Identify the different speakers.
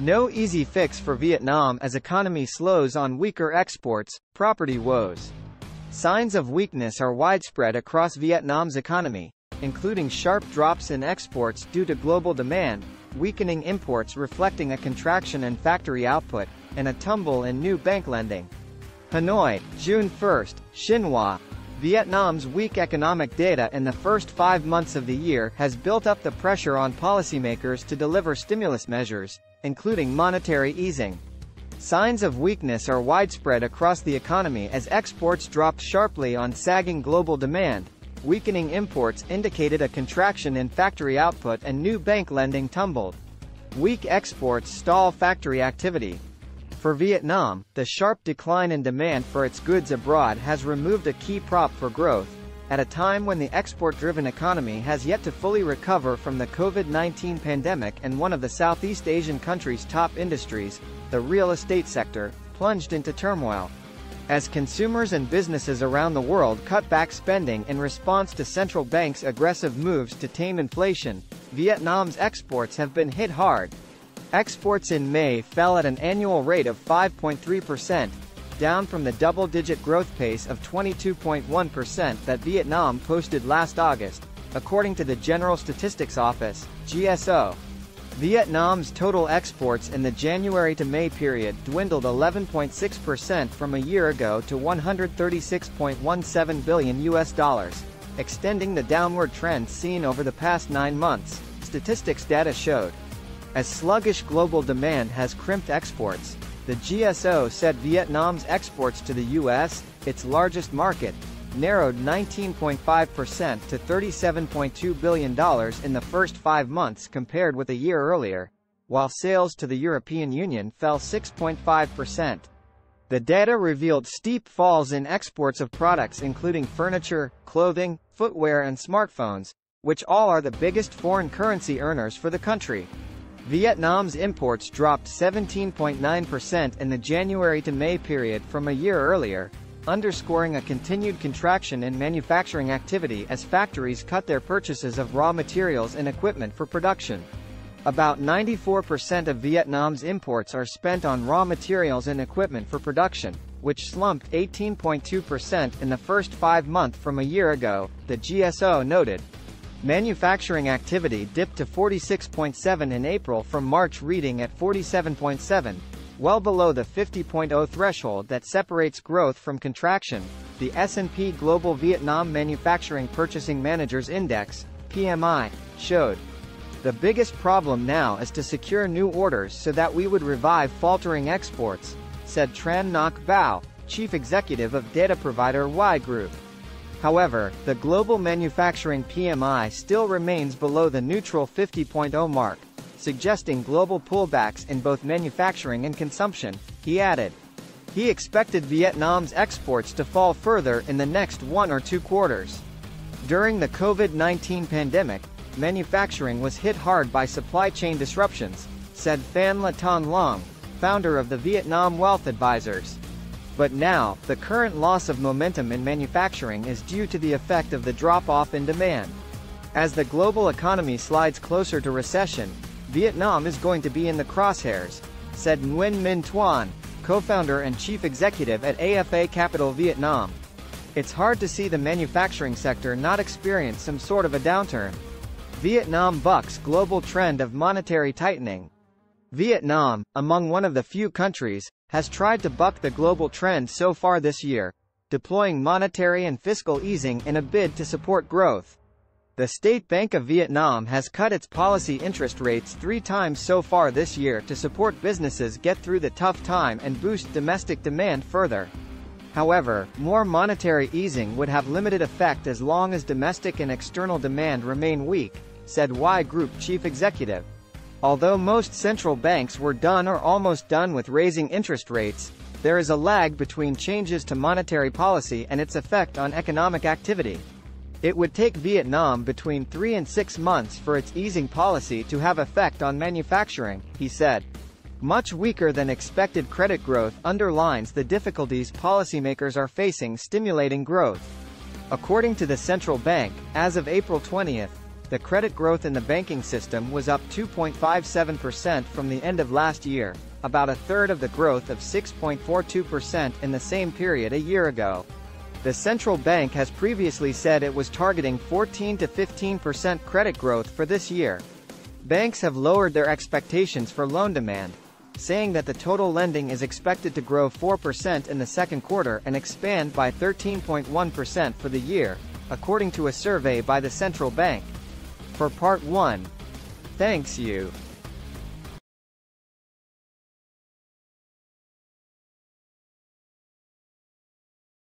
Speaker 1: No easy fix for Vietnam as economy slows on weaker exports, property woes. Signs of weakness are widespread across Vietnam's economy, including sharp drops in exports due to global demand, weakening imports reflecting a contraction in factory output, and a tumble in new bank lending. Hanoi, June 1, Xinhua. Vietnam's weak economic data in the first five months of the year has built up the pressure on policymakers to deliver stimulus measures, including monetary easing. Signs of weakness are widespread across the economy as exports dropped sharply on sagging global demand, weakening imports indicated a contraction in factory output and new bank lending tumbled. Weak exports stall factory activity. For Vietnam, the sharp decline in demand for its goods abroad has removed a key prop for growth, at a time when the export-driven economy has yet to fully recover from the COVID-19 pandemic and one of the Southeast Asian country's top industries, the real estate sector, plunged into turmoil. As consumers and businesses around the world cut back spending in response to central banks' aggressive moves to tame inflation, Vietnam's exports have been hit hard. Exports in May fell at an annual rate of 5.3%, down from the double-digit growth pace of 22.1% that Vietnam posted last August, according to the General Statistics Office, GSO. Vietnam's total exports in the January to May period dwindled 11.6% from a year ago to 136.17 billion US dollars, extending the downward trend seen over the past nine months, statistics data showed. As sluggish global demand has crimped exports, the GSO said Vietnam's exports to the U.S., its largest market, narrowed 19.5% to $37.2 billion in the first five months compared with a year earlier, while sales to the European Union fell 6.5%. The data revealed steep falls in exports of products including furniture, clothing, footwear and smartphones, which all are the biggest foreign currency earners for the country. Vietnam's imports dropped 17.9% in the January to May period from a year earlier, underscoring a continued contraction in manufacturing activity as factories cut their purchases of raw materials and equipment for production. About 94% of Vietnam's imports are spent on raw materials and equipment for production, which slumped 18.2% in the first five months from a year ago, the GSO noted. Manufacturing activity dipped to 46.7 in April from March reading at 47.7, well below the 50.0 threshold that separates growth from contraction. The S&P Global Vietnam Manufacturing Purchasing Managers Index, PMI, showed. The biggest problem now is to secure new orders so that we would revive faltering exports, said Tran Ngoc Bao, chief executive of data provider WiGroup. However, the global manufacturing PMI still remains below the neutral 50.0 mark, suggesting global pullbacks in both manufacturing and consumption, he added. He expected Vietnam's exports to fall further in the next one or two quarters. During the COVID-19 pandemic, manufacturing was hit hard by supply chain disruptions, said Phan La Ton Long, founder of the Vietnam Wealth Advisors. But now, the current loss of momentum in manufacturing is due to the effect of the drop-off in demand. As the global economy slides closer to recession, Vietnam is going to be in the crosshairs, said Nguyen Minh Tuan, co-founder and chief executive at AFA Capital Vietnam. It's hard to see the manufacturing sector not experience some sort of a downturn. Vietnam bucks global trend of monetary tightening. Vietnam, among one of the few countries, has tried to buck the global trend so far this year, deploying monetary and fiscal easing in a bid to support growth. The State Bank of Vietnam has cut its policy interest rates three times so far this year to support businesses get through the tough time and boost domestic demand further. However, more monetary easing would have limited effect as long as domestic and external demand remain weak, said WiGroup chief executive. Although most central banks were done or almost done with raising interest rates, there is a lag between changes to monetary policy and its effect on economic activity. It would take Vietnam between three and six months for its easing policy to have effect on manufacturing, he said. Much weaker than expected credit growth underlines the difficulties policymakers are facing stimulating growth. According to the central bank, as of April 20, the credit growth in the banking system was up 2.57% from the end of last year, about a third of the growth of 6.42% in the same period a year ago. The central bank has previously said it was targeting 14 to 15% credit growth for this year. Banks have lowered their expectations for loan demand, saying that the total lending is expected to grow 4% in the second quarter and expand by 13.1% for the year, according to a survey by the central bank. For Part 1. Thanks you.